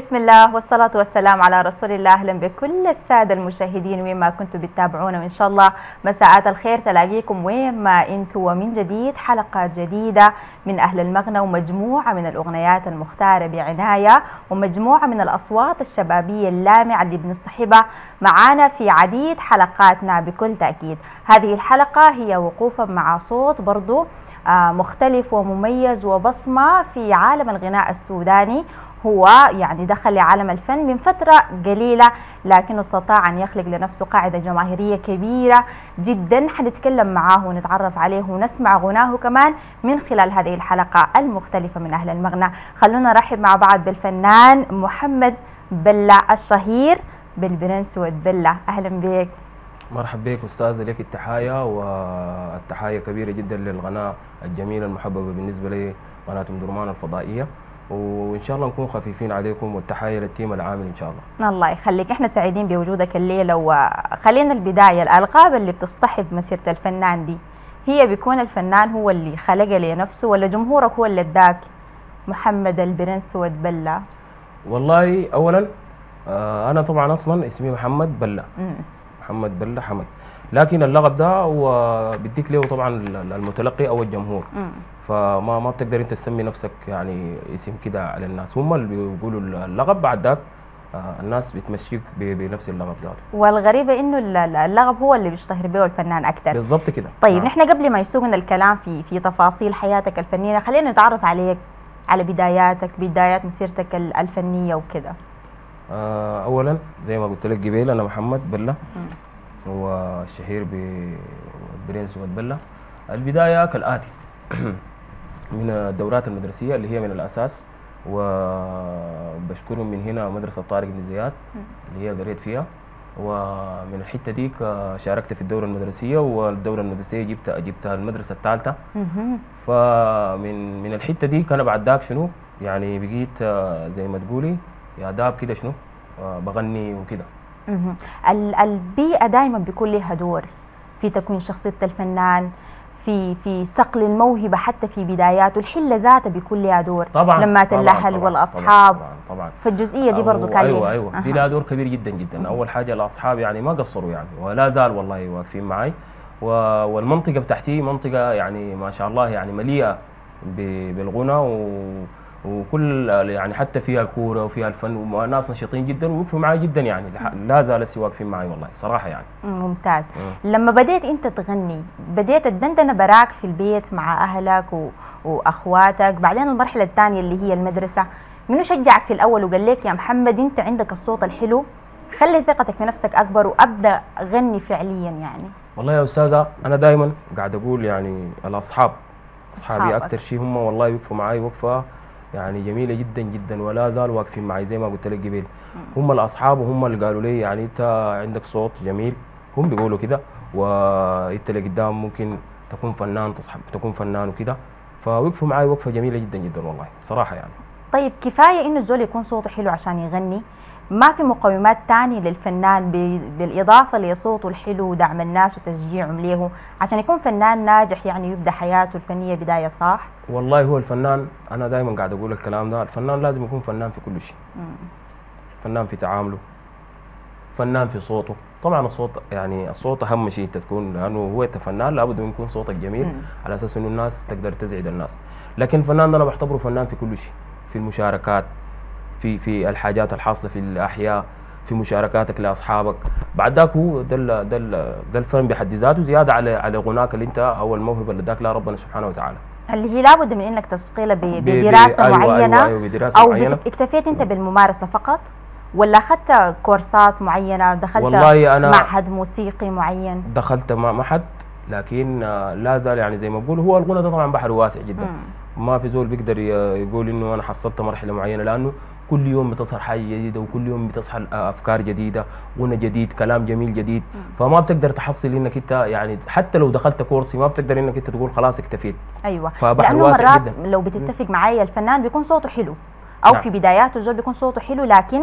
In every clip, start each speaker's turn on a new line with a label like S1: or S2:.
S1: بسم الله والصلاة والسلام على رسول الله. أهلا بكل السادة المشاهدين. وين ما كنتوا بتتابعونا وإن شاء الله مساءات الخير تلاقيكم وين ما أنتوا. ومن جديد حلقة جديدة من أهل المغنى ومجموعة من الأغنيات المختارة بعناية ومجموعة من الأصوات الشبابية اللامعة اللي بنصطحبها معانا في عديد حلقاتنا بكل تأكيد. هذه الحلقة هي وقوفا مع صوت برضو آه، مختلف ومميز وبصمة في عالم الغناء السوداني. هو يعني دخل لعالم الفن من فترة قليلة لكنه استطاع أن يخلق لنفسه قاعدة جماهيرية كبيرة جدا. حنتكلم معاه ونتعرف عليه ونسمع غناه كمان من خلال هذه الحلقة المختلفة من أهل المغنى. خلونا نرحب مع بعض بالفنان محمد بلا الشهير بالبرنس والبلا أهلا بك
S2: مرحبا بك أستاذ لك التحايا والتحايا كبيرة جدا للغناء الجميله المحببه بالنسبة لي قناة درمان الفضائية. وإن شاء الله نكون خفيفين عليكم والتحايا للتيم العامل إن شاء الله.
S1: الله يخليك. إحنا سعيدين بوجودك الليلة وخلينا البداية الألقاب اللي بتصطحب مسيرة الفنان دي هي بيكون الفنان هو اللي خلقها لنفسه ولا جمهورك هو اللي اداك محمد البرنس ودبلا
S2: والله اولا آه، أنا طبعا أصلا اسمي محمد بلا. محمد بلا حمد. لكن اللقب ده هو بيديك له طبعا المتلقي أو الجمهور. فما ما بتقدر انت تسمي نفسك يعني اسم كده على الناس. هم اللي بيقولوا اللقب بعد ذاك آه، الناس بتمشيك بنفس اللقب ده
S1: والغريبة إنه ال- ال- اللغب هو اللي بيشتهر به الفنان أكثر
S2: بالظبط كده.
S1: طيب
S2: نعم.
S1: نحن قبل ما يسوقنا الكلام في في تفاصيل حياتك الفنية خلينا نتعرف عليك على بداياتك بدايات مسيرتك ال- الفنية وكده.
S2: آه، اولا زي ما قلت لك قبيل أنا محمد
S1: مم.
S2: هو الشهير ببرنس بلا البداية كالآتي. من الدورات المدرسية اللي هي من الأساس وبشكرهم من هنا مدرسة طارق بن زياد اللي هي قريت فيها. ومن الحتة ديك شاركت في الدورة المدرسية والدورة المدرسية جبت جبتها المدرسة
S1: الثالثة.
S2: فمن من الحتة دي أنا بعد ذاك شنو؟ يعني بقيت آه، زي ما تقولي يا داب كده شنو؟ آه، بغني وكده.
S1: مهم. ال- البيئة دائما بيكون لها دور في تكوين شخصية الفنان في في صقل الموهبة حتى في بداياته. الحلة ذاتها بيكون لها دور.
S2: طبعا
S1: لما
S2: طبعاً،
S1: الأهل
S2: طبعاً، طبعا طبعا
S1: فالجزئية دي برضو
S2: أو-
S1: كان أيوه.
S2: أيوه. دي
S1: أها.
S2: لها دور كبير جدا جدا. أول حاجة الأصحاب يعني ما قصروا يعني ولا زال والله واقفين معي. والمنطقة بتاعتي منطقة يعني ما شاء الله يعني مليئة بالغنى و وكل يعني حتى فيها الكوره وفيها الفن وناس نشيطين جدا ووقفوا معي جدا يعني. لا زال واقفين معي والله صراحة يعني.
S1: ممتاز.
S2: مم.
S1: لما بديت أنت تغني بديت الدندنة براك في البيت مع أهلك و... وأخواتك بعدين المرحلة الثانية اللي هي المدرسة منو شجعك في الأول وقال لك يا محمد أنت عندك الصوت الحلو؟ خلي ثقتك في نفسك أكبر وأبدأ غني فعليا يعني.
S2: والله يا أستاذة أنا دائما قاعد أقول يعني الأصحاب
S1: أصحابي.
S2: أكثر شيء هم والله يوقفوا معي وقفة يعني جميلة جدا جدا ولا زال واقفين معي زي ما قلت لك قبل. هم الأصحاب وهم اللي قالوا لي يعني أنت عندك صوت جميل. هم بيقولوا كده وأنت اللي قدام ممكن تكون فنان تصحب تكون فنان وكده. فوقفوا معي وقفة جميلة جدا جدا والله صراحة يعني.
S1: طيب كفاية إنه الزول يكون صوته حلو عشان يغني. ما في مقومات تانية للفنان بالإضافة لصوته الحلو ودعم الناس وتشجيعهم له عشان يكون فنان ناجح يعني يبدأ حياته الفنية بداية صح
S2: والله هو الفنان أنا دائما قاعد أقول الكلام ده الفنان لازم يكون فنان في كل شيء. فنان في تعامله فنان في صوته طبعا الصوت يعني الصوت أهم شيء أنت تكون لأنه هو أنت فنان لابد من يكون صوتك جميل
S1: مم.
S2: على أساس إنه الناس تقدر تزعج الناس لكن الفنان ده أنا بعتبره فنان في كل شيء في المشاركات في في الحاجات الحاصلة في الأحياء في مشاركاتك لأصحابك. بعد ذاك هو ده ال- ده ال- ده الفن بحد ذاته زيادة على على غناك اللي انت أو الموهبه اللي اداك لها ربنا سبحانه وتعالى.
S1: اللي هي لابد من إنك تثقيلها ب-
S2: ب- ب-
S1: بدراسة
S2: أيوة
S1: معينة
S2: أيوة أيوة بدراسة
S1: أو
S2: معينة.
S1: اكتفيت أنت بالممارسة فقط؟ ولا أخذت كورسات معينة؟ دخلت
S2: والله أنا
S1: معهد موسيقي معين؟
S2: دخلت مع معهد لكن آه، لا زال يعني زي ما بقول هو الغنى ده طبعا بحر واسع جدا.
S1: مم.
S2: ما في زول بيقدر يقول إنه أنا حصلت مرحلة معينة لأنه كل يوم بتظهر حاجة جديدة وكل يوم بتظهر أفكار جديدة غنى جديد كلام جميل جديد. فما بتقدر تحصل إنك أنت يعني حتى لو دخلت كورسي ما بتقدر إنك أنت تقول خلاص اكتفيت
S1: أيوه
S2: فبحر
S1: لأنه
S2: واسع
S1: مرات
S2: جدا.
S1: لو بتتفق معايا الفنان بيكون صوته حلو أو
S2: نعم.
S1: في بداياته الزول بيكون صوته حلو لكن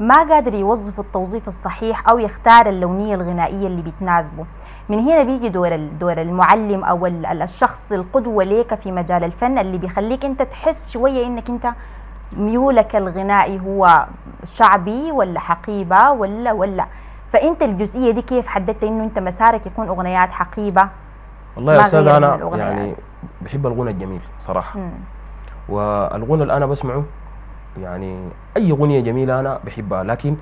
S1: ما قادر يوظف التوظيف الصحيح أو يختار اللونية الغنائية اللي بتناسبه من هنا بيجي دور دور المعلم أو ال- ال- الشخص القدوة ليك في مجال الفن اللي بيخليك أنت تحس شوية إنك أنت ميولك الغنائي هو شعبي ولا حقيبة ولا ولا؟ فأنت الجزئية دي كيف حددت إنه أنت مسارك يكون أغنيات حقيبة؟
S2: والله يا أستاذ
S1: أنا.
S2: يعني بحب الغنى الجميل صراحة.
S1: مم.
S2: والغنى اللي أنا بسمعه يعني أي اغنيه جميلة أنا بحبها. لكن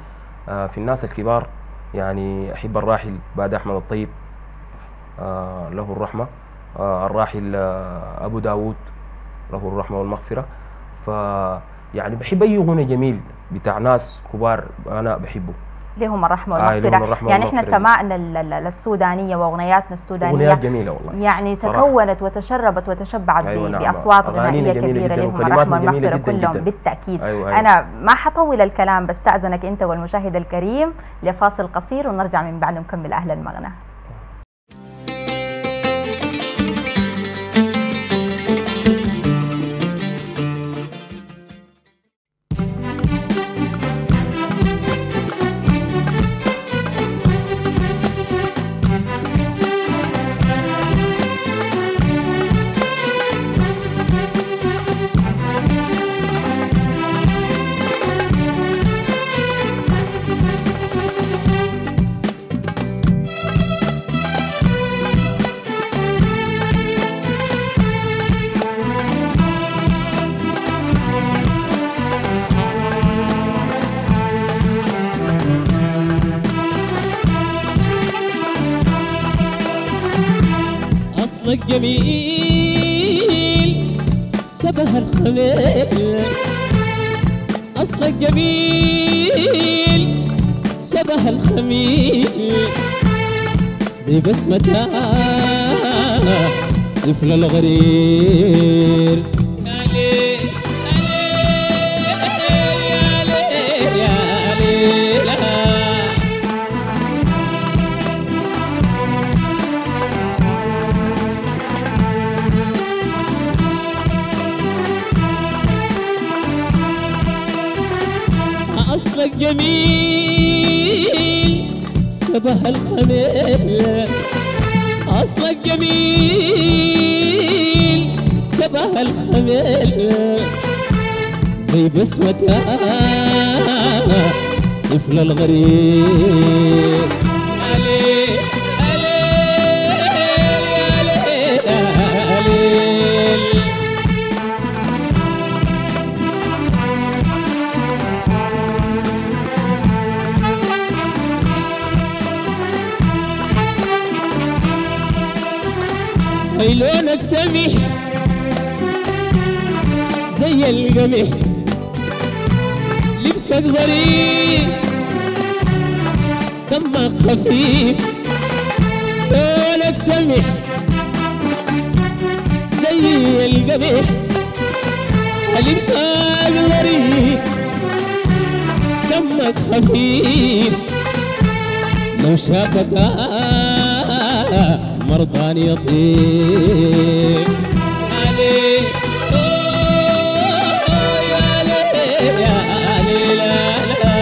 S2: آه، في الناس الكبار يعني أحب الراحل بعد أحمد الطيب آه، له الرحمة آه، الراحل آه، أبو داود له الرحمة والمغفرة. ف يعني بحب اي غنى جميل بتاع ناس كبار أنا بحبه
S1: لهم الرحمة
S2: آه،
S1: والمغفره
S2: الرحمة
S1: يعني
S2: إحنا.
S1: سمعنا ال- ال- السودانية وأغنياتنا السودانية
S2: أغنيات جميلة والله
S1: يعني
S2: صراحة.
S1: تكونت وتشربت وتشبعت
S2: أيوة نعم.
S1: باصوات غنائيه كبيره لهم الرحمه والمغفره كلهم
S2: جداً.
S1: بالتأكيد
S2: أيوة أيوة.
S1: أنا ما حطول الكلام بستأذنك أنت والمشاهد الكريم لفاصل قصير ونرجع من بعد نكمل أهل المغنى
S3: جميل. شبه الخميل أصلك جميل. شبه الخميل زي بسمتها طفل الغرير جميل. شبه الخميل أصلك جميل شبه الخميل زي بسمتها طفل الغريب. هي لونك سمح زي القمح لبسك ظريف دمك خفيف. لونك سمح زي القمح لبسك ظريف دمك خفيف. لو شافك آه مرضان يطير. علي أوه يا ليل يا ليل لا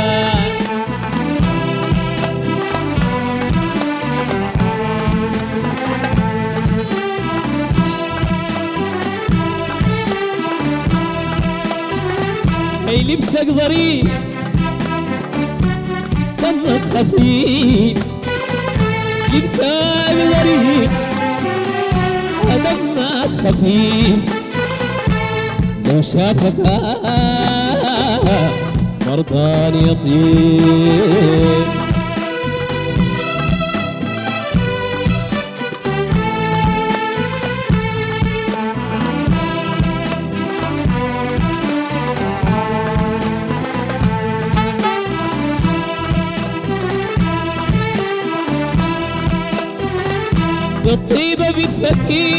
S3: هي لبسك ظريف دمك خفيف لبسك ظريف دمك خفيف لو شافك آه مرضان يطير بالطيبة بتفكر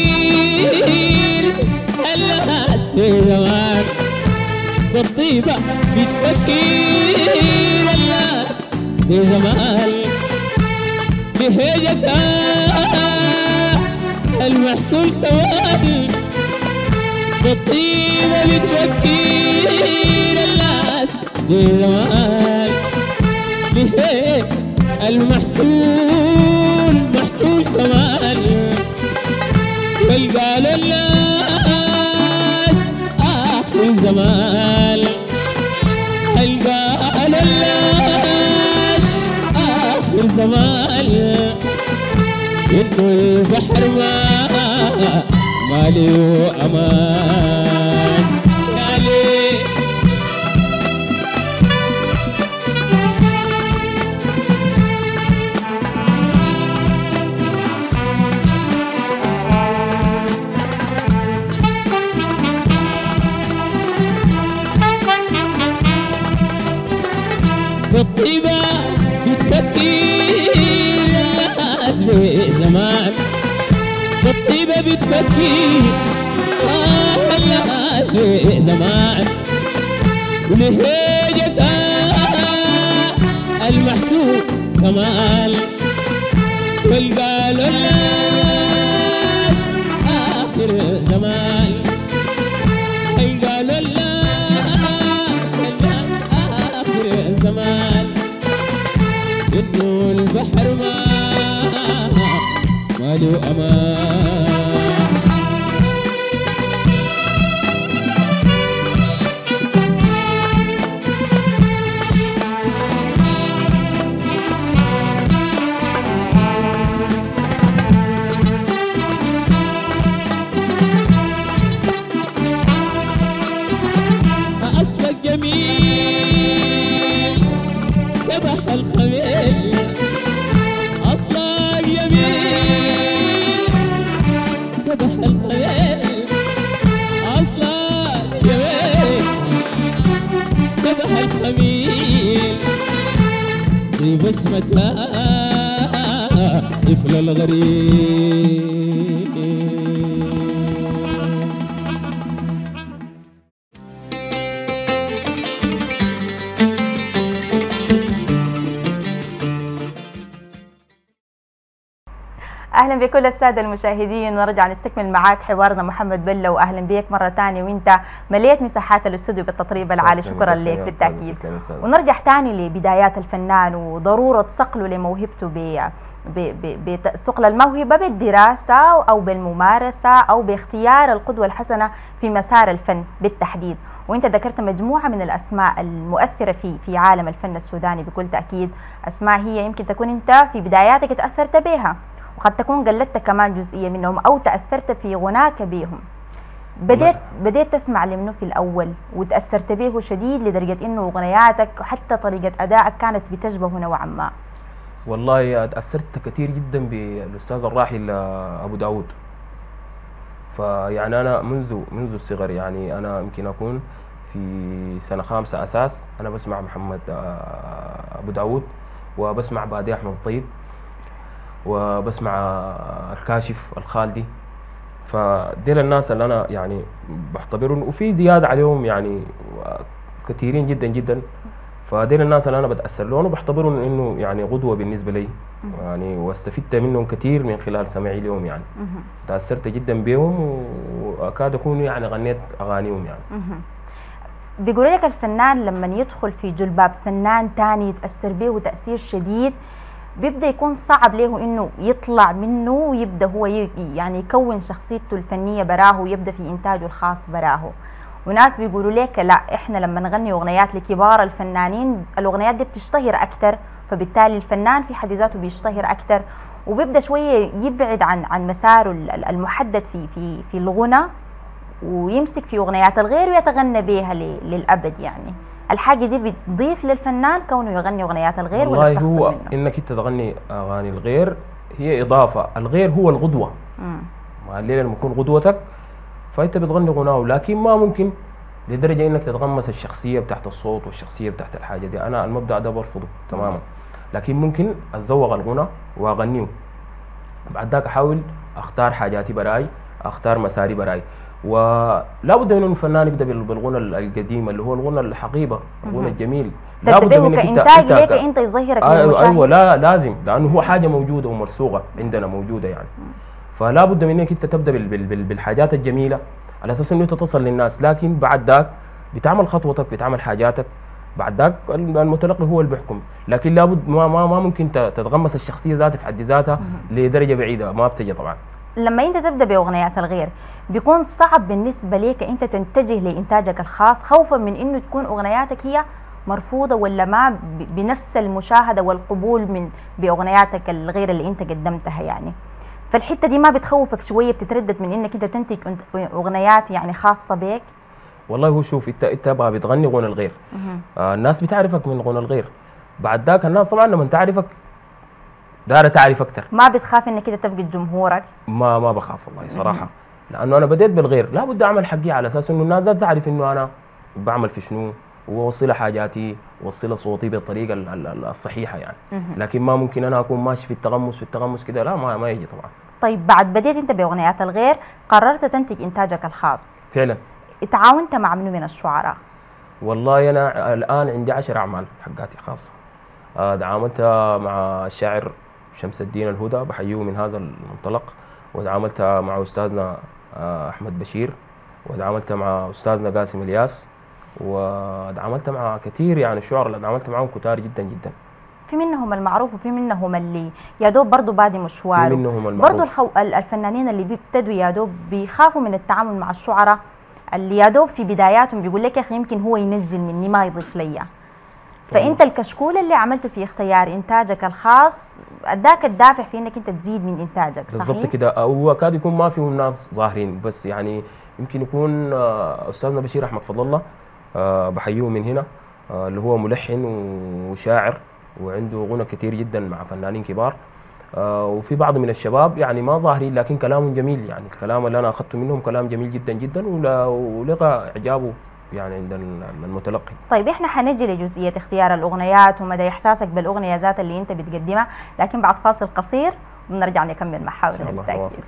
S3: هلا في زمان بالطيبة بتفكر في زمان بهجك المحصول كوان بالطيبة بتفكر الناس زمان بهيك المحصول السود كمان والقال الناس آه من زمان القال الناس آه زمان يدو البحر ما مالي وأمان. بالطيبة بتفكر آه الناس بزمان ولهيجك المحسوب كمان والقالوا الناس آخر زمان.
S1: أهلا بكل السادة المشاهدين ونرجع نستكمل معاك حوارنا محمد بلة واهلا بيك مرة ثانية وأنت مليت مساحات الاستوديو بالتطريب العالي. شكرا لك
S2: بالتأكيد.
S1: ونرجع ثاني لبدايات الفنان وضرورة صقله لموهبته ب بصقل الموهبة بالدراسة أو بالممارسة أو باختيار القدوة الحسنة في مسار الفن بالتحديد. وأنت ذكرت مجموعة من الأسماء المؤثرة في في عالم الفن السوداني بكل تأكيد. أسماء هي يمكن تكون أنت في بداياتك تأثرت بها. وقد تكون قلدت كمان جزئية منهم أو تأثرت في غناك بهم بديت بديت تسمع لمنه في الأول؟ وتأثرت به شديد لدرجة إنه اغنياتك وحتى طريقة أدائك كانت بتشبهه نوعا ما
S2: والله تأثرت كثير جدا بالأستاذ الراحل آه، أبو داود. فيعني أنا منذ منذ الصغر يعني أنا يمكن أكون في سنة خامسة أساس أنا بسمع محمد آه، أبو داود وبسمع بادي أحمد الطيب. وبسمع الكاشف الخالدي. فديل الناس اللي أنا يعني بعتبرهم وفي زيادة عليهم يعني كثيرين جدا جدا. فديل الناس اللي أنا بتأثر لهم وبعتبرهم إنه يعني قدوه بالنسبة لي. يعني واستفدت منهم كثير من خلال سماعي لهم يعني. تأثرت جدا بهم وأكاد أكون يعني غنيت أغانيهم يعني.
S1: بيقولوا لك الفنان لما يدخل في جلباب فنان تاني يتأثر به تأثير شديد بيبدأ يكون صعب له إنه يطلع منه ويبدأ هو يعني يكون شخصيته الفنية براه ويبدأ في إنتاجه الخاص براه. وناس بيقولوا لك لا إحنا لما نغني أغنيات لكبار الفنانين الأغنيات دي بتشتهر أكتر فبالتالي الفنان في حد ذاته بيشتهر أكتر وبيبدأ شوية يبعد عن عن مساره ال- ال- المحدد في في في الغنى ويمسك في أغنيات الغير ويتغنى بها للأبد يعني. الحاجة دي بتضيف للفنان كونه يغني أغنيات الغير ولا
S2: والله
S1: بتخسر
S2: هو
S1: منه؟
S2: إنك أنت تغني أغاني الغير هي إضافة. الغير هو القدوه الليلة لما يكون قدوتك فأنت بتغني غناه لكن ما ممكن لدرجة إنك تتغمس الشخصية بتاعت الصوت والشخصية بتاعت الحاجة دي. أنا المبدأ ده برفضه تماما. لكن ممكن اتذوق الغنى وأغنيه. بعد ذاك أحاول أختار حاجاتي براي أختار مساري براي. ولا بد من الفنان يبدأ بال- بالغنى ال- القديم اللي هو الغنى الحقيبة الغنى. الجميل. لا بد
S1: تنتبهه
S2: منك انت
S1: ليك أنت يظهرك أيوه
S2: أيوه لا لازم لأنه هو حاجة موجودة ومرسوغة عندنا موجودة يعني. فلا بد من إنك إنت تبدأ بال بال بال بالحاجات الجميلة على أساس إنه تصل للناس. لكن بعد ذاك بتعمل خطوتك بتعمل حاجاتك. بعد ذاك المتلقي هو اللي بيحكم. لكن لابد ما ما ما ممكن تتغمس الشخصية ذاتها في حد ذاتها لدرجة بعيدة ما بتجي طبعا.
S1: لما انت تبدأ باغنيات الغير بيكون صعب بالنسبة ليك انت تتجه لإنتاجك الخاص خوفا من إنه تكون أغنياتك هي مرفوضة ولا ما بنفس المشاهدة والقبول من بأغنياتك الغير اللي انت قدمتها يعني. فالحتة دي ما بتخوفك شوية بتتردد من إنك انت تنتج أغنيات يعني خاصة بك
S2: والله هو شوف انت انت بقى بتغني غنى الغير. آه الناس بتعرفك من غنى الغير. بعد ذاك الناس طبعا لما تعرفك دايره تعرف أكثر
S1: ما بتخاف إنك انت تفقد جمهورك؟
S2: ما ما بخاف والله صراحة. لأنه أنا بديت بالغير. لابد أعمل حقي على أساس إنه الناس ذات تعرف إنه أنا بعمل في شنو واوصلها حاجاتي واوصلها صوتي بالطريقة ال- ال- ال- الصحيحة يعني. لكن ما ممكن أنا أكون ماشي في التغمس في التغمس كده. لا ما ما يجي طبعا.
S1: طيب بعد بديت أنت بأغنيات الغير قررت تنتج إنتاجك الخاص.
S2: فعلا.
S1: تعاونت مع منو من الشعراء؟
S2: والله أنا الآن عندي عشر أعمال حقاتي خاصة. آه، تعاملت مع الشاعر شمس الدين الهدى بحييه من هذا المنطلق وتعاملت مع أستاذنا آه، أحمد بشير وتعاملت مع أستاذنا قاسم إلياس وتعاملت مع كثير يعني الشعراء اللي تعاملت معهم كتار جدا جدا.
S1: في منهم المعروف وفي منهم اللي يا دوب برضه بادي مشواره
S2: في منهم المعروف.
S1: برضه الخو... ال- الفنانين اللي بيبتدوا يا دوب بيخافوا من التعامل مع الشعراء اللي يا دوب في بداياتهم بيقول لك يا أخي يمكن هو ينزل مني ما يضيف لي. فإنت الكشكول اللي عملته في اختيار إنتاجك الخاص أداك الدافع في إنك إنت تزيد من إنتاجك صحيح؟
S2: بالضبط كده. هو كاد يكون ما فيهم ناس ظاهرين بس يعني يمكن يكون آه، أستاذنا بشير أحمد فضل الله آه، بحييه من هنا اللي هو ملحن وشاعر وعنده غنى كتير جدا مع فنانين كبار وفي بعض من الشباب يعني ما ظاهرين لكن كلامهم جميل يعني الكلام اللي أنا أخذته منهم كلام جميل جدا جدا ولقى إعجابه يعني عند المتلقي.
S1: طيب إحنا حنجي لجزئية اختيار الأغنيات ومدى إحساسك بالأغنية ذات اللي أنت بتقدمها لكن بعد فاصل قصير بنرجع نكمل محاورنا بالتاكيد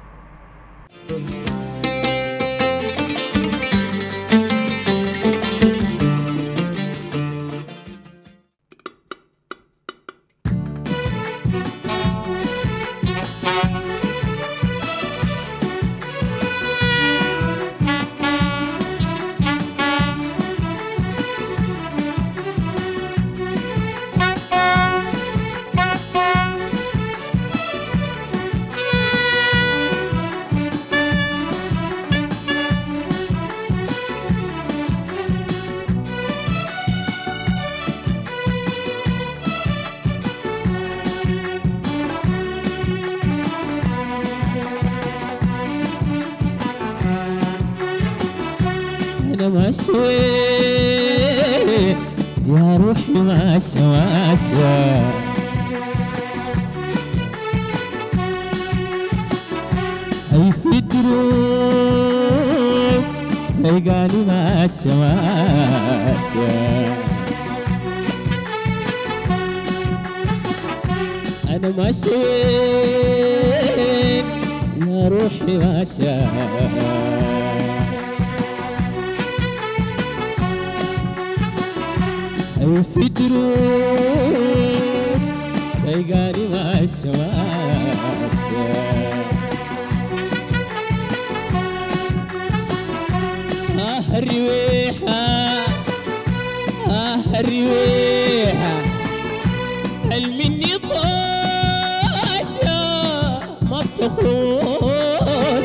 S3: يا روحي ماشى ماشى أي في دروب سيقاني ماشى ماشى أنا مشوي يا روحي ماشى أي في دروب سيقاني ماشى ماشى آه الريحة آه الريحة هل مني طاشة؟ ما بتخون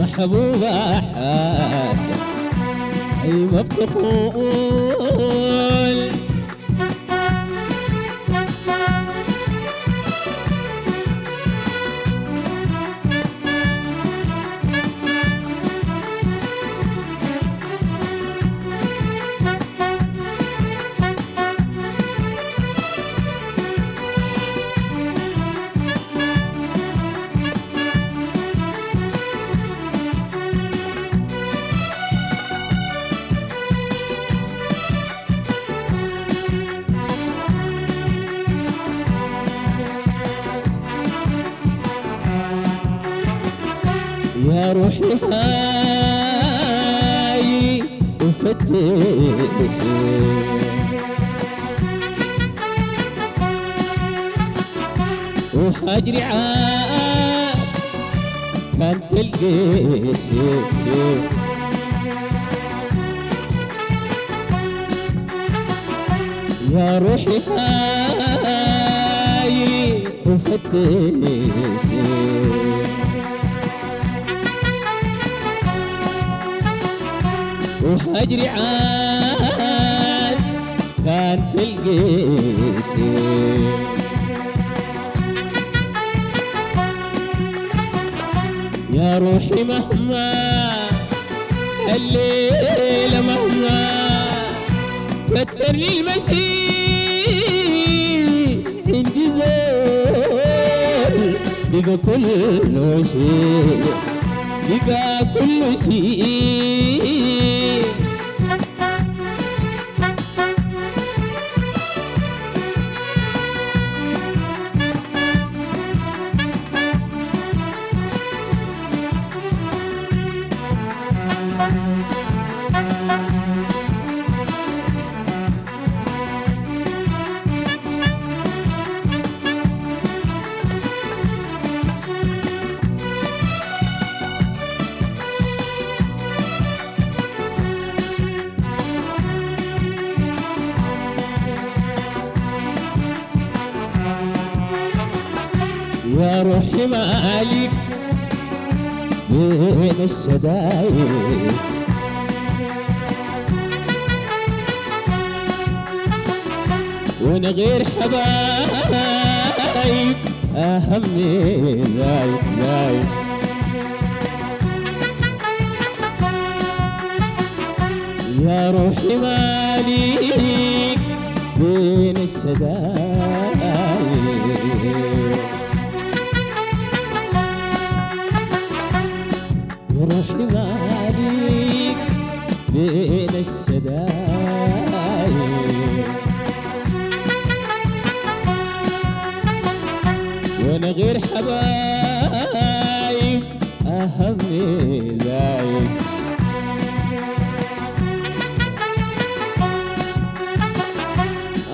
S3: محبوبة حاشا أي ما بتخون وحجري وأنا غير حبايب أهم ذايب ذايب يا روحي مالك بين الشدايد روحي مالك بين الشدايد وأنا غير حبايب اهم ذايب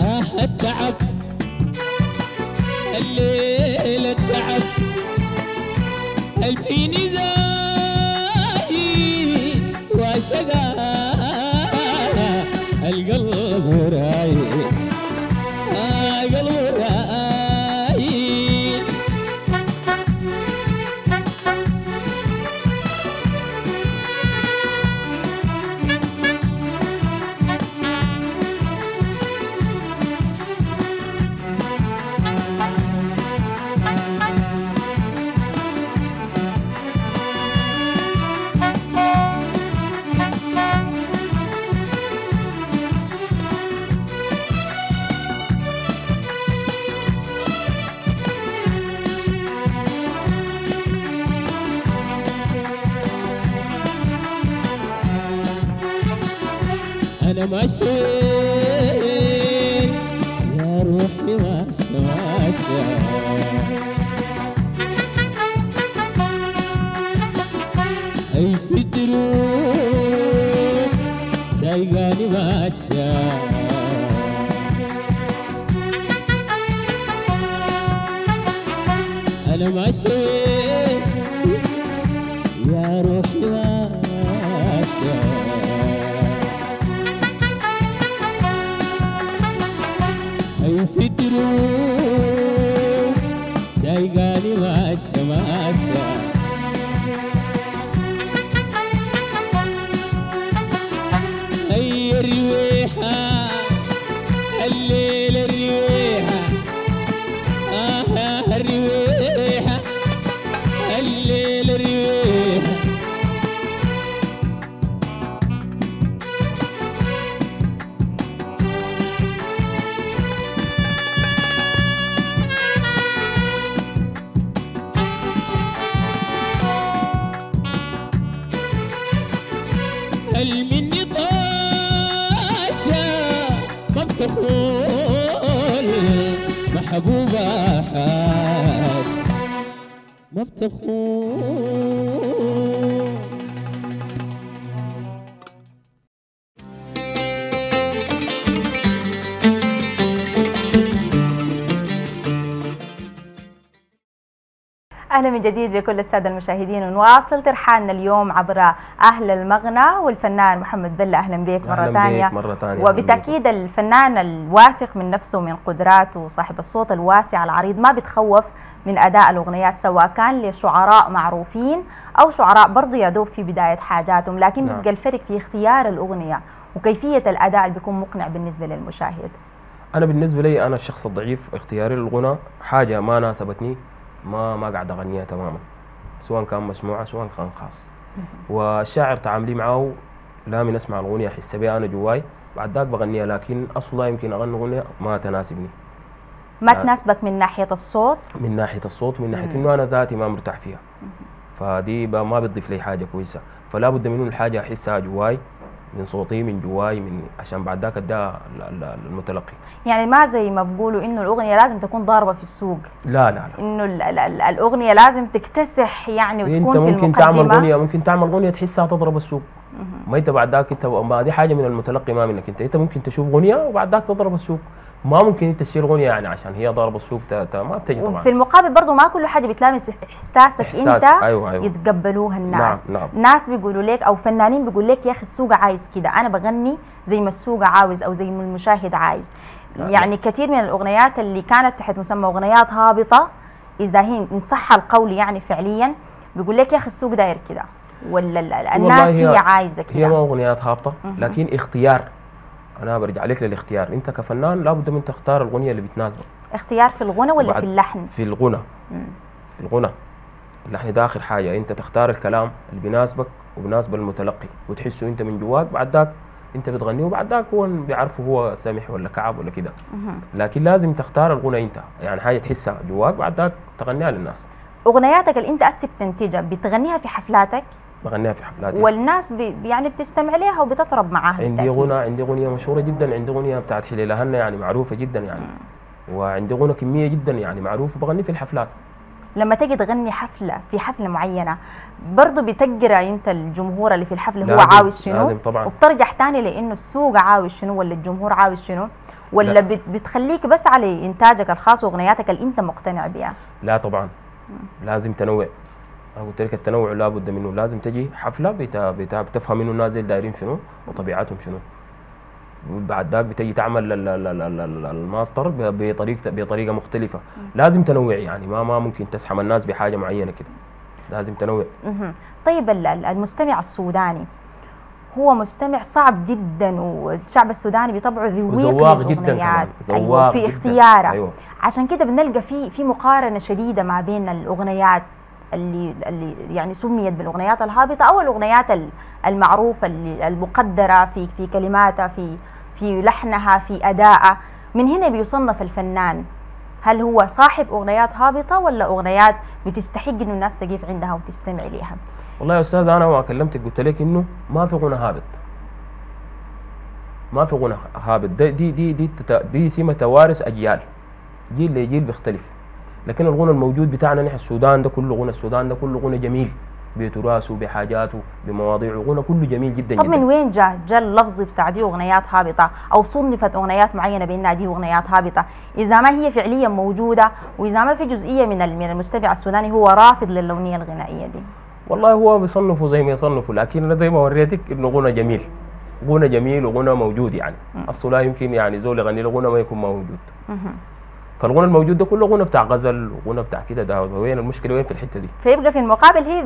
S3: آه التعب الليل التعب الفيني زايد أنا ماشي هي الريحة
S1: من جديد بكل السادة المشاهدين ونواصل ترحالنا اليوم عبر أهل المغنى والفنان محمد بله أهلا بك مرة
S2: أهلاً
S1: ثانية.
S2: بك مرة ثانية. أهلاً
S1: وبالتاكيد الفنان الواثق من نفسه من قدراته وصاحب الصوت الواسع العريض ما بيتخوف من أداء الأغنيات سواء كان لشعراء معروفين أو شعراء برضه يدوب في بداية حاجاتهم. لكن
S2: نعم.
S1: بيبقى الفرق في اختيار الأغنية وكيفية الأداء اللي بيكون مقنع بالنسبة للمشاهد.
S2: أنا بالنسبة لي أنا الشخص الضعيف اختياري للغنى حاجة ما ناسبتني. ما ما قاعد أغنيها تماما سواء كان مسموعة سواء كان خاص. والشاعر تعاملي معه لا من أسمع الأغنية أحس بها أنا جواي. بعد ذاك بغنيها لكن أصلا يمكن أغني أغنية ما تناسبني.
S1: ما
S2: آه.
S1: تناسبك من ناحية الصوت؟
S2: من ناحية الصوت ومن
S1: ناحية.
S2: إنه أنا ذاتي ما مرتاح فيها. فدي ما بتضيف لي حاجة كويسة. فلا بد من الحاجة أحسها جواي. من صوتي من جواي من عشان بعد ذاك ل- للمتلقي.
S1: يعني ما زي ما بقولوا إنه الأغنية لازم تكون ضاربة في السوق.
S2: لا لا لا.
S1: إنه ال- ال- ال- الأغنية لازم تكتسح يعني
S2: أنت
S1: وتكون في
S2: ممكن تعمل
S1: المقدمه
S2: أغنية ممكن تعمل أغنية تحسها تضرب السوق. ما أنت بعد ذاك أنت ما دي حاجة من المتلقي ما منك أنت. أنت ممكن تشوف أغنية وبعد ذاك تضرب السوق. ما ممكن انت تشيل اغنيه يعني عشان هي ضرب السوق ما بتجي طبعا.
S1: وفي المقابل برضه ما كل حاجة بتلامس إحساسك
S2: إحساس،
S1: أنت
S2: أيوة، أيوة.
S1: يتقبلوها الناس.
S2: نعم،
S1: ناس بيقولوا لك أو فنانين بيقول لك يا أخي السوق عايز كده أنا بغني زي ما السوق عاوز أو زي ما المشاهد عايز.
S2: لا،
S1: يعني كثير من الأغنيات اللي كانت تحت مسمى أغنيات هابطة إذا هي ان صح القول يعني فعليا بيقول لك يا أخي السوق داير كده ولا ال- ال- الناس
S2: والله
S1: هي عايزة
S2: هي ما
S1: كده
S2: أغنيات هابطة لكن اختيار. أنا برجع لك للاختيار. أنت كفنان لابد من تختار الاغنيه اللي بتناسبك.
S1: اختيار في الغنى ولا في اللحن؟
S2: في الغنى.
S1: مم.
S2: في الغنى. اللحن ده اخر حاجة. أنت تختار الكلام اللي بيناسبك وبيناسب المتلقي وتحسه أنت من جواك. بعد ذاك أنت بتغنيه وبعد ذاك هو بيعرفه هو سامح ولا كعب ولا كده. لكن لازم تختار الغنى أنت. يعني حاجة تحسها جواك بعد ذاك تغنيها للناس.
S1: أغنياتك اللي أنت اسف تنتجها بتغنيها في حفلاتك؟
S2: بغنيها في حفلاتي
S1: والناس بي يعني بتستمع لها وبتطرب معاها
S2: عندي. غنى عندي أغنية مشهورة جدا عندي أغنية بتاعت حليلة هنا يعني معروفة جدا يعني. وعندي غنى كمية جدا يعني معروفة بغني في الحفلات.
S1: لما تجي تغني حفلة في حفلة معينة برضه بتقرأ أنت الجمهور اللي في الحفلة هو عاوز شنو؟
S2: لازم طبعاً.
S1: وبترجع تاني لأنه السوق عاوز شنو ولا الجمهور عاوز شنو؟ ولا
S2: لا.
S1: بت بتخليك بس على إنتاجك الخاص وأغنياتك اللي أنت مقتنع بها
S2: لا طبعا. لازم تنوع. قلت لك التنوع لابد منه. لازم تجي حفلة بتا بتا بتفهم انه الناس دايرين شنو وطبيعتهم شنو. بعد ذاك بتجي تعمل ال- ال- ال- ال- ال- الماستر بطريقه بطريقة مختلفة. لازم تنوع يعني ما ما ممكن تسحم الناس بحاجة معينة كده. لازم تنوع.
S1: طيب ال- ال- المستمع السوداني هو مستمع صعب جدا والشعب السوداني بطبعه ذويق
S2: وذواق جدا. كمان.
S1: أيوة في
S2: جداً.
S1: اختياره.
S2: أيوه.
S1: عشان كده بنلقى في في مقارنة شديدة ما بين الأغنيات اللي اللي يعني سميت بالأغنيات الهابطة أو الأغنيات ال- المعروفه المقدرة في في كلماتها في في لحنها في ادائها من هنا بيصنف الفنان. هل هو صاحب أغنيات هابطة ولا أغنيات بتستحق إنه الناس تقف عندها وتستمع لها
S2: والله يا أستاذ أنا كلمتك قلت لك إنه ما في غنى هابط. ما في غنى هابط. دي دي دي دي, دي سمة توارث أجيال. جيل لجيل بيختلف. لكن الغنى الموجود بتاعنا نحن السودان ده كله غنى السودان ده كله غنى جميل بتراثه بحاجاته بمواضيعه غنى كله جميل جدا
S1: طب من
S2: جدا.
S1: وين جاء جاء اللفظ بتاع دي أغنيات هابطة؟ أو صنفت أغنيات معينة بانها دي أغنيات هابطة؟ إذا ما هي فعليا موجودة وإذا ما في جزئية من من المستمع السوداني هو رافض للونيه الغنائية دي.
S2: والله هو بيصنفه زي ما يصنفه لكن أنا زي ما وريتك إنه غنى جميل. غنى جميل وغنى موجود يعني. اصله لا يمكن يعني زول يغني له غنى ما يكون موجود. فالغنى الموجود ده كله غنى بتاع غزل وغنى بتاع كده ده وين المشكلة وين في الحتة دي
S1: فيبقى في المقابل هي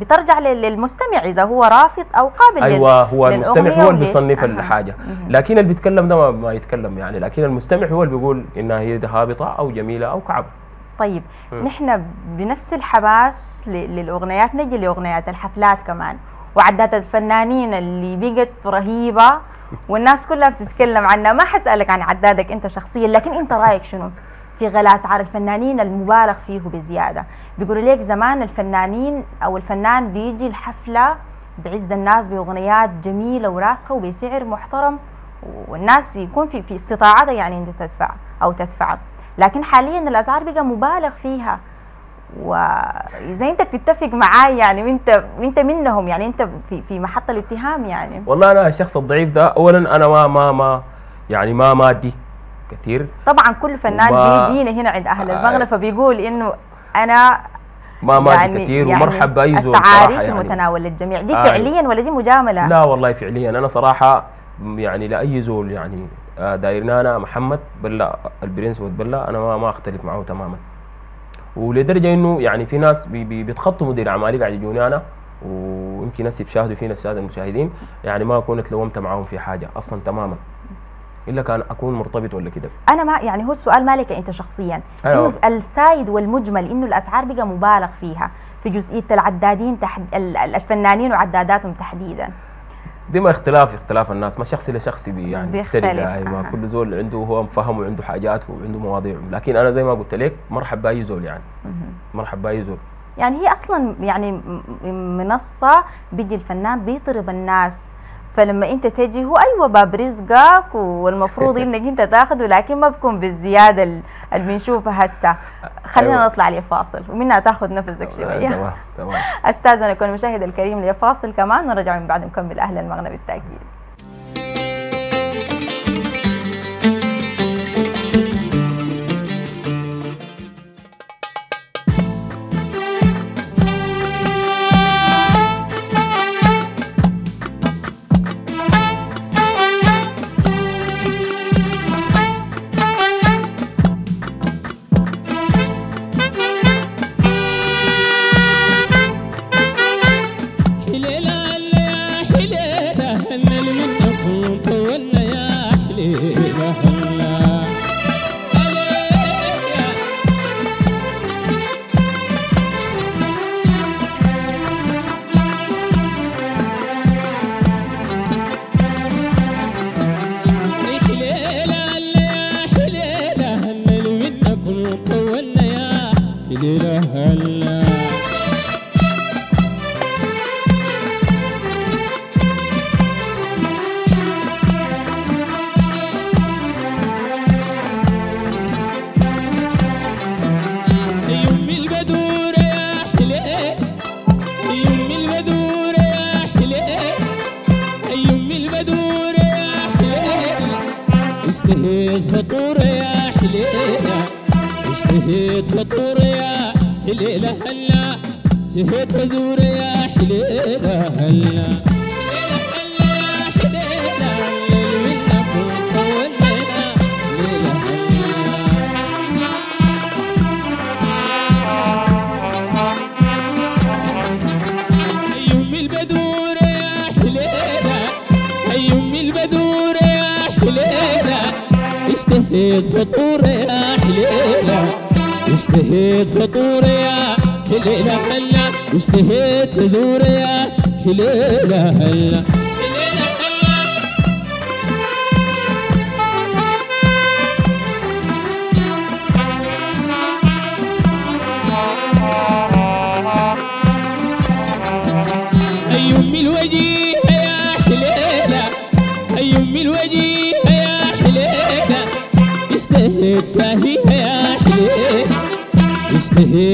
S1: بترجع لل- للمستمع إذا هو رافض أو قابل
S2: أيوه هو المستمع هو اللي بيصنف.
S1: الحاجة.
S2: لكن اللي بيتكلم ده ما, يتكلم يعني لكن المستمع هو اللي بيقول إنها هي هابطة أو جميلة أو كعب
S1: طيب
S2: مم.
S1: نحن بنفس الحماس للأغنيات نجي لأغنيات الحفلات كمان وعدات الفنانين اللي بقت رهيبة والناس كلها بتتكلم عنها. ما حسألك عن عدادك أنت شخصيا لكن أنت رأيك شنو؟ في غلاء اسعار الفنانين المبالغ فيه بزيادة. بيقولوا ليك زمان الفنانين أو الفنان بيجي الحفلة بعز الناس بأغنيات جميلة وراسخة وبسعر محترم والناس يكون في في استطاعتها يعني أنت تدفع أو تدفع. لكن حاليا الأسعار بقى مبالغ فيها. وإذا أنت بتتفق معاي يعني وأنت وأنت منهم يعني أنت في في محط الاتهام يعني.
S2: والله أنا الشخص الضعيف ده اولا أنا ما ما ما يعني ما مادي كثير.
S1: طبعا كل فنان
S2: وما-
S1: بيجينا هنا عند أهل
S2: آه.
S1: البغله فبيقول إنه أنا
S2: ما مادي
S1: يعني
S2: كثير
S1: يعني
S2: ومرحب بأي زول صراحة
S1: في
S2: يعني.
S1: متناول الجميع. دي
S2: آه.
S1: فعليا ولا دي مجاملة؟
S2: لا والله فعليا. أنا صراحة يعني لأي زول يعني آه، دايرنا أنا محمد بلا البرنس ود بلا أنا ما, ما أختلف معه تماما. ولدرجة إنه يعني في ناس بي بي بيتخطوا مدير اعمالي قاعد يجوني أنا ويمكن ناس بيشاهدوا فينا الساده المشاهدين. يعني ما أكون اتلومت معاهم في حاجة أصلا تماما. إلا كان أكون مرتبط ولا كده.
S1: أنا ما يعني هو السؤال ما لك أنت شخصيا. إنه السائد والمجمل إنه الأسعار بقى مبالغ فيها في جزئية العدادين تحد ال- ال- الفنانين وعداداتهم تحديدا.
S2: دي ما اختلاف اختلاف الناس ما شخصي لشخصي بي يعني
S1: بيختلف،
S2: يعني ما
S1: آه.
S2: كل زول عنده هو فهم وعنده حاجات وعنده مواضيع لكن أنا زي ما قلت لك مرحب باي زول يعني. مرحب باي زول.
S1: يعني هي أصلا يعني منصة بيجي الفنان بيطرب الناس. فلما انت تجي هو أيوه باب رزقك والمفروض انك انت تاخده لكن ما بكون بالزيادة ال- اللي بنشوفها هسه. خلينا
S2: أيوة.
S1: نطلع لفاصل ومنها تاخذ نفسك شوية
S2: تمام تمام.
S1: أستاذنا يكون المشاهد الكريم لفاصل كمان ونرجع من بعد نكمل أهل المغنى
S3: بالتأكيد. اشتهيت فطور يا حليلة هلا اشتهيت فطور يا حليلة هلا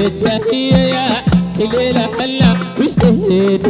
S3: اشتهيت شاهية يا حليلة هلا واشتهيت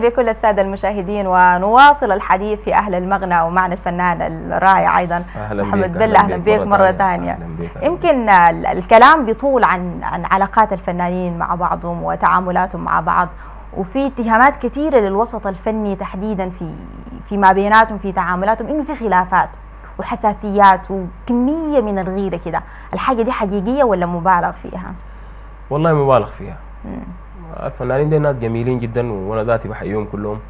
S1: بكل السادة المشاهدين ونواصل الحديث في أهل المغنى ومعنا الفنان الرائع
S2: أهلا
S1: محمد بلة
S2: أهلاً بك، أهلاً بك.
S1: يمكن ال- الكلام بيطول عن عن علاقات الفنانين مع بعضهم وتعاملاتهم مع بعض وفي اتهامات كثيرة للوسط الفني تحديدا في فيما بيناتهم في تعاملاتهم إنه في خلافات وحساسيات وكمية من الغيرة كده. الحاجة دي حقيقية ولا مبالغ فيها؟
S2: والله مبالغ فيها.
S1: مم.
S2: الفنانين دي ناس جميلين جدا وأنا ذاتي بحييهم كلهم.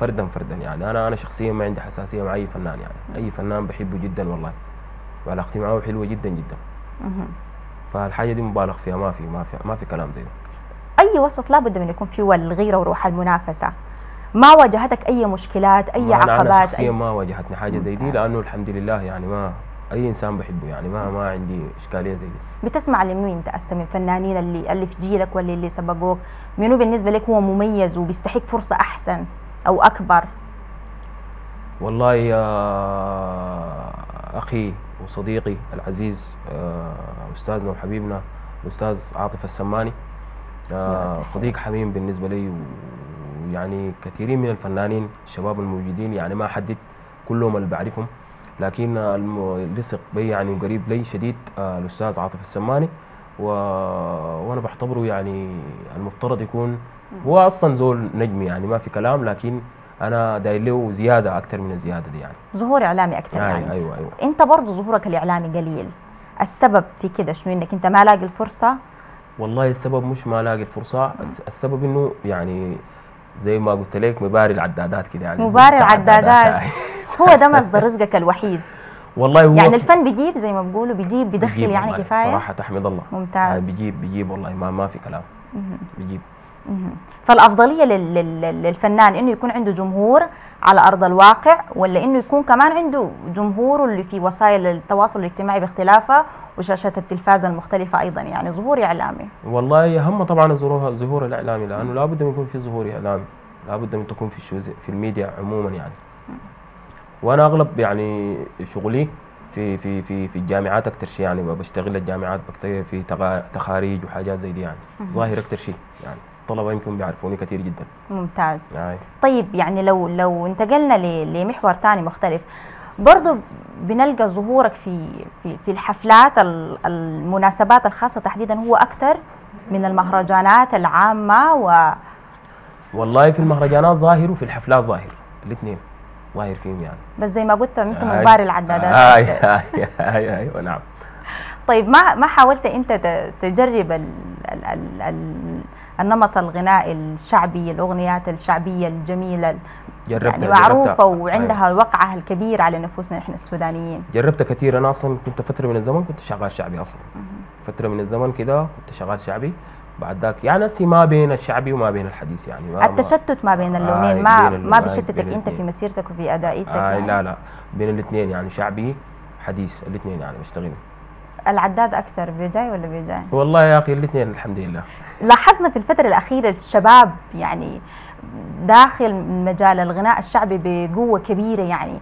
S2: فردا فردا يعني. أنا أنا شخصيا ما عندي حساسية مع أي فنان يعني. أي فنان بحبه جدا والله. وعلاقتي معه حلوة جدا جدا. فالحاجة دي مبالغ فيها ما في ما في ما في كلام زي ده.
S1: أي وسط لابد من يكون فيه الغيره وروح المنافسة. ما واجهتك أي مشكلات أي
S2: ما أنا- أنا
S1: عقبات
S2: شخصيا
S1: أي...
S2: ما واجهتني حاجة زي دي. لأنه الحمد لله يعني ما أي إنسان بحبه يعني ما ما عندي إشكالية زي دي.
S1: بتسمع لمين؟ أنت من الفنانين اللي اللي في جيلك واللي اللي سبقوك. منو بالنسبة لك هو مميز وبيستحق فرصة أحسن أو أكبر؟
S2: والله يا أخي وصديقي العزيز آه، استاذنا وحبيبنا الاستاذ عاطف السماني. آه، صديق حميم بالنسبة لي ويعني كثيرين من الفنانين الشباب الموجودين يعني ما احدد كلهم اللي بعرفهم. لكن اللصق بي يعني قريب لي شديد آه، الأستاذ عاطف السماني و... وأنا بعتبره يعني المفترض يكون هو أصلا زول نجم يعني ما في كلام لكن أنا داير له زيادة أكثر من الزيادة دي يعني.
S1: ظهور إعلامي أكثر
S2: يعني
S1: يعني.
S2: أيوه أيوه.
S1: أنت برضه ظهورك الإعلامي قليل. السبب في كده شنو؟ إنك أنت ما لاقي الفرصة؟
S2: والله السبب مش ما الاقي الفرصة الس- السبب إنه يعني زي ما قلت لك مباري العدادات كده يعني
S1: مباري العدادات. هو ده مصدر رزقك الوحيد.
S2: والله هو
S1: يعني الفن بيجيب زي ما بيقولوا بيجيب بيدخل
S2: بيجيب
S1: يعني كفاية.
S2: صراحة تحمد الله.
S1: ممتاز.
S2: بيجيب بيجيب والله ما ما في كلام. بيجيب.
S1: فالأفضلية لل- لل- للفنان إنه يكون عنده جمهور على أرض الواقع ولا إنه يكون كمان عنده جمهوره اللي في وسائل التواصل الاجتماعي باختلافها وشاشات التلفاز المختلفة أيضا يعني ظهور إعلامي.
S2: والله اهم طبعا الظهور الظهور الإعلامي لأنه لابد من يكون في ظهور إعلامي. لابد من تكون في ال shows في الميديا عموما يعني. وأنا أغلب يعني شغلي في في في في الجامعات أكثر شيء يعني بشتغل الجامعات بكتير في تخاريج وحاجات زي دي يعني. ظاهر أكثر شيء يعني. الطلبة يمكن بيعرفوني كثير جدا.
S1: ممتاز.
S2: يعني
S1: طيب يعني لو لو انتقلنا لمحور ثاني مختلف برضو بنلقى ظهورك في في في الحفلات ال- المناسبات الخاصة تحديدا هو أكثر من المهرجانات العامة و
S2: والله في المهرجانات ظاهر وفي الحفلات ظاهر الاثنين ظاهر فيهم يعني.
S1: بس زي ما قلت أنت
S2: آي.
S1: مباري العدادات.
S2: اي اي اي أيوه نعم.
S1: طيب ما ما حاولت أنت تجرب ال ال ال ال النمط الغنائي الشعبي الأغنيات الشعبية الجميلة.
S2: جربت
S1: يعني معروفة
S2: جربتها.
S1: وعندها وقعها الكبير على نفوسنا نحن السودانيين.
S2: جربت كثير. أنا أصلا كنت فترة من الزمن كنت شغال شعبي أصلا. فترة من الزمن كده كنت شغال شعبي. بعد ذاك يعني هسي ما بين الشعبي وما بين الحديث يعني. ما
S1: التشتت ما بين اللونين.
S2: آي،
S1: ما
S2: بين اللون-
S1: ما بيشتتك أنت في. مسيرتك وفي ادائيتك
S2: آه
S1: يعني.
S2: لا لا. بين الاثنين يعني شعبي حديث الاثنين يعني بشتغل
S1: العداد أكثر بيجاي ولا بيجاي؟
S2: والله يا أخي الاثنين الحمد لله.
S1: لاحظنا في الفترة الأخيرة الشباب يعني داخل مجال الغناء الشعبي بقوة كبيرة يعني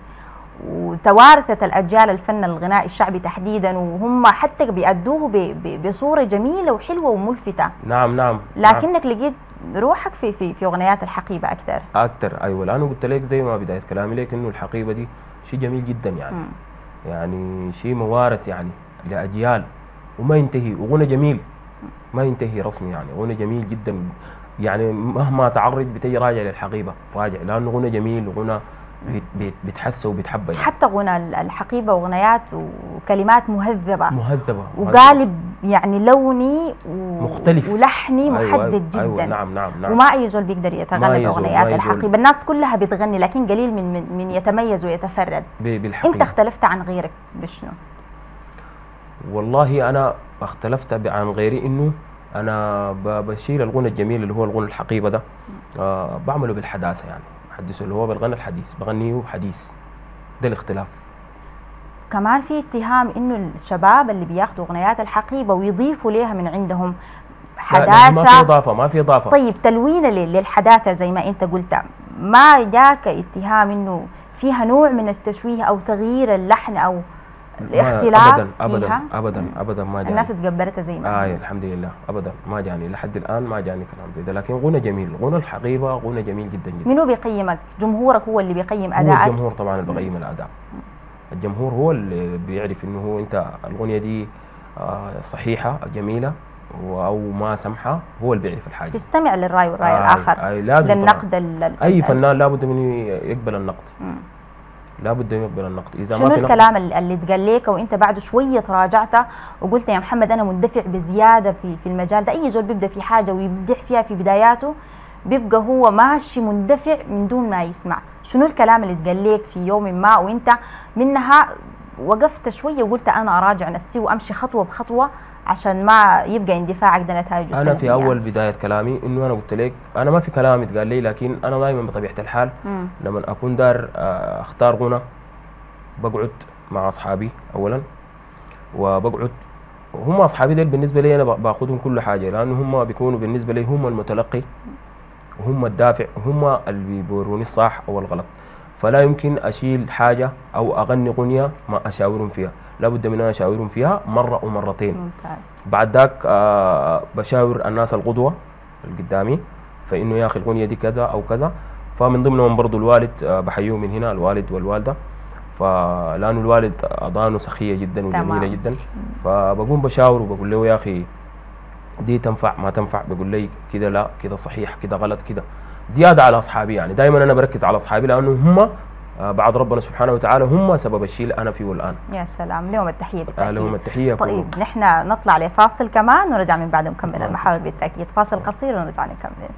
S1: وتوارثت الأجيال الفن الغنائي الشعبي تحديدا وهم حتى بيأدوه ب- ب- بصورة جميلة وحلوة وملفتة.
S2: نعم نعم.
S1: لكنك لقيت روحك في في في أغنيات الحقيبة أكثر.
S2: نعم. أكثر. أيوه لأنه قلت لك زي ما بداية كلامي لك إنه الحقيبة دي شيء جميل جدا يعني.
S1: مم.
S2: يعني شيء موارث يعني لأجيال وما ينتهي. وغنى جميل. ما ينتهي رسمي يعني. غنى جميل جدا. يعني مهما تعرج بتجي راجع للحقيبة راجع. لأنه غنى جميل وغنى بيتحسى وبيتحبى يعني.
S1: حتى غنى الحقيبة اغنيات وكلمات
S2: مهذبة. مهذبة.
S1: وقالب يعني لوني و...
S2: مختلف.
S1: ولحني محدد
S2: أيوة أيوة.
S1: جدا.
S2: أيوة نعم نعم نعم.
S1: وما أي زول بيقدر يتغنى
S2: بأغنيات.
S1: الحقيبة. الناس كلها بتغني لكن قليل من من, من يتميز ويتفرد.
S2: بالحقيبة.
S1: أنت اختلفت عن غيرك بشنو؟
S2: والله أنا اختلفت عن غيري إنه أنا بشيل الغنى الجميل اللي هو الغنى الحقيبة ده آه بعمله بالحداثة يعني بحدثه اللي هو بالغنى الحديث بغنيه حديث. ده الاختلاف.
S1: كمان في اتهام إنه الشباب اللي بياخذوا أغنيات الحقيبة ويضيفوا ليها من عندهم
S2: لا، لا، ما في
S1: حداثة.
S2: إضافة ما في إضافة.
S1: طيب تلوين لل- للحداثة زي ما أنت قلت ما جاك اتهام إنه فيها نوع من التشويه أو تغيير اللحن
S2: أو
S1: الاختلاف
S2: ابدا ابدا
S1: فيها.
S2: ابدا ابدا ما جاني.
S1: الناس تقبلتها زي ما
S2: آه. الحمد لله ابدا ما جاني. لحد الآن ما جاني كلام زي ده. لكن غنى جميل غنى الحقيبة غنى جميل جدا جدا.
S1: منو بيقيمك؟ جمهورك هو اللي بيقيم
S2: هو
S1: ادائك
S2: الجمهور طبعا اللي بقيم الأداء. الجمهور هو اللي بيعرف إنه هو أنت الاغنيه دي آه، صحيحة جميلة أو ما سمحة هو اللي بيعرف الحاجة.
S1: تستمع للرأي والرأي
S2: آه،
S1: الآخر.
S2: آه، لازم
S1: للنقد أي
S2: فنان لابد منه يقبل النقد.
S1: مم.
S2: لابد انه يقبل النقد إذا ما
S1: شنو
S2: في نقد
S1: الكلام اللي اللي اتقال لك وانت بعد شوية تراجعت وقلت يا محمد أنا مندفع بزيادة في في المجال ده؟ أي زول بيبدأ في حاجة ويبدع فيها في بداياته
S3: بيبقى هو ماشي مندفع من دون ما يسمع. شنو الكلام اللي اتقال لك في يوم ما وانت منها وقفت شوية وقلت أنا أراجع نفسي وأمشي خطوة بخطوة عشان ما يبقى اندفاعك ده نتائجه
S2: أنا في
S3: سلبية.
S2: أول بداية كلامي إنه أنا قلت لك أنا ما في كلام يتقال لي لكن أنا دائما بطبيعة الحال
S3: مم.
S2: لما أكون دار آه، أختار غنى بقعد مع أصحابي اولا وبقعد هم أصحابي ديل بالنسبة لي أنا باخذهم كل حاجة لأنه هم بيكونوا بالنسبة لي هم المتلقي وهم الدافع وهم اللي بيوروني الصح أو الغلط فلا يمكن أشيل حاجة أو أغني اغنيه ما أشاورهم فيها لابد من ان أنا اشاورهم فيها مرة ومرتين
S3: ممتاز.
S2: بعد ذاك آه بشاور الناس القدوة اللي قدامي فإنه يا أخي الاغنيه دي كذا أو كذا. فمن ضمنهم برضو الوالد آه بحييه من هنا الوالد والوالدة. فلانه الوالد اضانه سخية جدا
S3: وجميلة.
S2: جدا. فبقوم بشاور وبقول له يا أخي دي تنفع؟ ما تنفع؟ بقول لي كده لا كده صحيح كده غلط كده. زيادة على أصحابي يعني. دائما أنا بركز على أصحابي لأنه هم بعد ربنا سبحانه وتعالى هم سبب الشيء اللي أنا فيه الان
S3: يا سلام لهم التحية.
S2: آه
S3: بالتاكيد
S2: لهم التحية.
S3: طيب نحن نطلع لفاصل كمان ونرجع من بعد نكمل
S2: الله
S3: المحاور بالتأكيد. فاصل قصير ونرجع نكمل.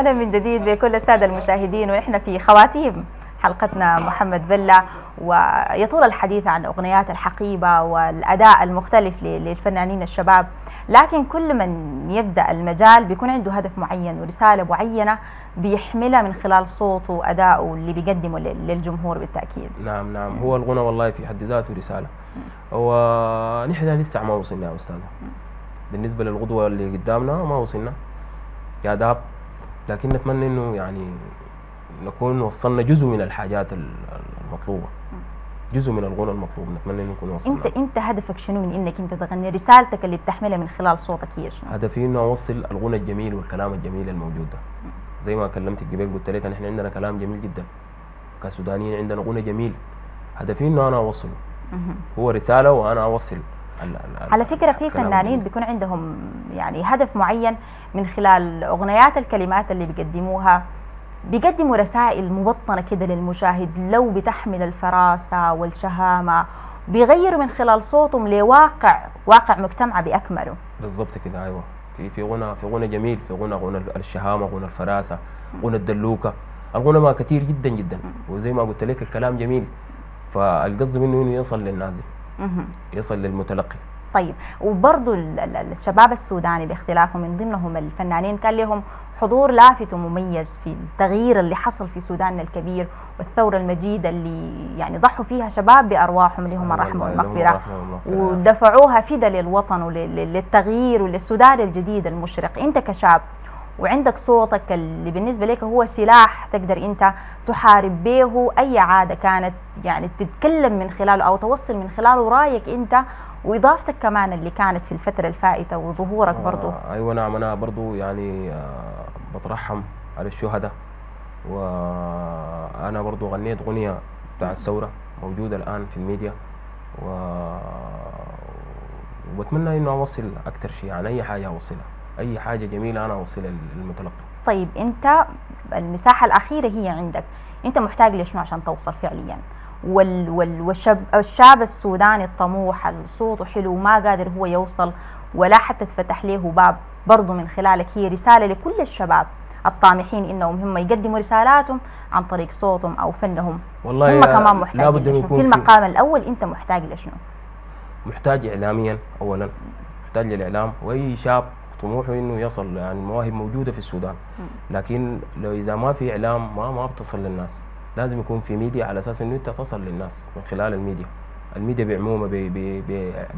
S1: أهلا من جديد بكل السادة المشاهدين ونحن في خواتيم حلقتنا محمد بلا ويطول الحديث عن أغنيات الحقيبة والأداء المختلف للفنانين الشباب. لكن كل من يبدأ المجال بيكون عنده هدف معين ورسالة معينة بيحملها من خلال صوته وادائه اللي بيقدمه لل- للجمهور بالتأكيد.
S2: نعم نعم. هو الغنى والله في حد ذاته رسالة. هو نحن لسه ما وصلنا يا أستاذ بالنسبة للغدوة اللي قدامنا ما وصلنا. كآداب لكن نتمنى إنه يعني نكون وصلنا جزء من الحاجات ال- المطلوبة. جزء من الغنى المطلوب. نتمنى إنه نكون وصلنا.
S1: انت أنت هدفك شنو من إنك أنت تغني؟ رسالتك اللي بتحملها من خلال صوتك هي شنو؟
S2: هدفي إنه أوصل الغنى الجميل والكلام الجميل الموجود ده. زي ما كلمتك قبل قلت لك إحنا عندنا كلام جميل جدا. كسودانيين عندنا غنى جميل. هدفي إنه أنا
S1: أوصله.
S2: هو رسالة وأنا أوصل.
S1: على فكرة في فنانين. بيكون عندهم يعني هدف معين من خلال أغنيات الكلمات اللي بيقدموها. بيقدموا رسائل مبطنة كده للمشاهد لو بتحمل الفراسة والشهامة. بيغيروا من خلال صوتهم لواقع واقع مجتمع بأكمله.
S2: بالضبط كده أيوه. في في غنى في غنى جميل في غنى غنى الشهامة غنى الفراسة غنى الدلوكة. الغنى ما كثير جدا جدا. وزي ما قلت لك الكلام جميل. فالقصد منه إنه يصل للناس دي،. يصل للمتلقي.
S1: طيب ال- الشباب السوداني باختلافه من ضمنهم الفنانين كان لهم حضور لافت ومميز في التغيير اللي حصل في سوداننا الكبير والثورة المجيدة اللي يعني ضحوا فيها شباب بأرواحهم اللي هم الرحمة والمغفرة. ودفعوها فدا للوطن وللتغيير وللسودان الجديد المشرق. أنت كشاب وعندك صوتك اللي بالنسبة لك هو سلاح تقدر أنت تحارب به أي عادة كانت يعني تتكلم من خلاله أو توصل من خلاله رأيك أنت وإضافتك كمان اللي كانت في الفترة الفائتة وظهورك برضو.
S2: آه أيوه نعم. أنا برضو يعني آه بترحم على الشهداء وأنا برضو غنيت أغنية بتاع الثورة موجودة الآن في الميديا و وبتمنى إنه أوصل أكثر شيء عن أي حاجة أوصلها. أي حاجة جميلة أنا أوصلها للمتلقي.
S1: طيب أنت المساحة الأخيرة هي عندك. أنت محتاج لشنو عشان توصل فعليا؟ وال وال والشاب الشاب السوداني الطموح صوته حلو ما قادر هو يوصل ولا حتى تفتح له باب برضه من خلالك. هي رسالة لكل الشباب الطامحين إنهم هم يقدموا رسالاتهم عن طريق صوتهم أو فنهم.
S2: والله
S1: هم كمان محتاجين
S2: لابد
S1: في
S2: يكون في
S1: المقام الأول أنت محتاج لشنو؟
S2: محتاج اعلاميا اولا. محتاج للإعلام وأي شاب طموحه إنه يصل يعني المواهب موجودة في السودان. لكن لو إذا ما في إعلام ما ما بتصل للناس. لازم يكون في ميديا على أساس إنه أنت تصل للناس من خلال ال media. ال media بعمومه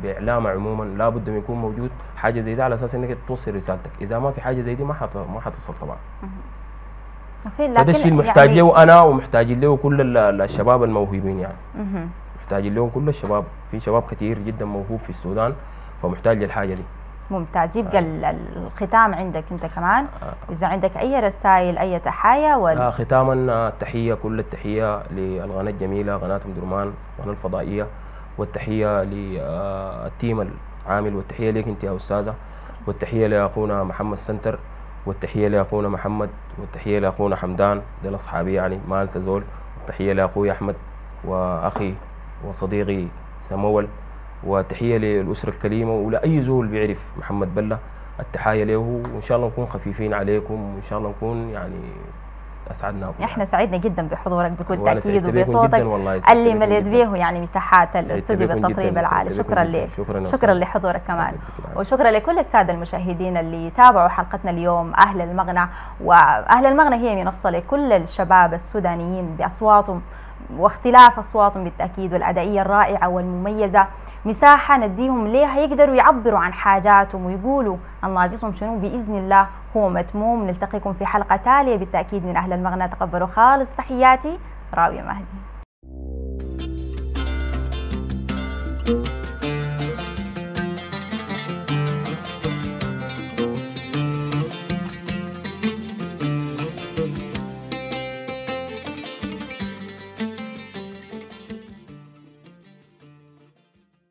S2: باعلامها عموما لابد أن يكون موجود حاجة زي دي على أساس إنك توصل رسالتك. إذا ما في حاجة زي دي ما حت ما حتصل طبعا. فده الشيء المحتاج
S1: يعني
S2: له أنا ومحتاجين له كل ال- الشباب الموهوبين يعني. محتاجين لهم كل الشباب. في شباب كثير جدا موهوب في السودان فمحتاج للحاجة دي.
S1: ممتاز. يبقى ال- الختام عندك انت كمان.
S2: آه.
S1: إذا عندك أي رسائل أي تحايا
S2: آه
S1: ولا
S2: ختاما آه، التحية كل التحية للقناة الجميلة قناة أم درمان القناة الفضائية والتحية لل team العامل والتحية لك أنت يا أستاذة والتحية لأخونا محمد سنتر والتحية لأخونا محمد والتحية لأخونا حمدان دول أصحابي يعني ما أنسى زول. والتحية لأخوي أحمد وأخي وصديقي سمول. وتحية للأسرة الكريمة ولأي زول بيعرف محمد بلة التحايا له وإن شاء الله نكون خفيفين عليكم وإن شاء الله نكون يعني اسعدنا وكل
S1: إحنا سعدنا جدا بحضورك بكل
S2: تأكيد
S1: وبصوتك اللي مليت. به يعني مساحات الاستوديو بالتطريب العالي شكرا لك.
S2: شكراً
S1: شكرا. لحضورك كمان. وشكرا لكل السادة المشاهدين اللي تابعوا حلقتنا اليوم أهل المغنى وأهل المغنى هي منصة لكل الشباب السودانيين بأصواتهم واختلاف أصواتهم بالتأكيد والأدائية الرائعة والمميزة مساحة نديهم ليها يقدروا يعبروا عن حاجاتهم ويقولوا الناقصهم ناقصهم شنو؟ بإذن الله هو متموم. نلتقيكم في حلقة تالية. بالتأكيد من أهل المغنى. تقبلوا خالص تحياتي. راوية مهدي.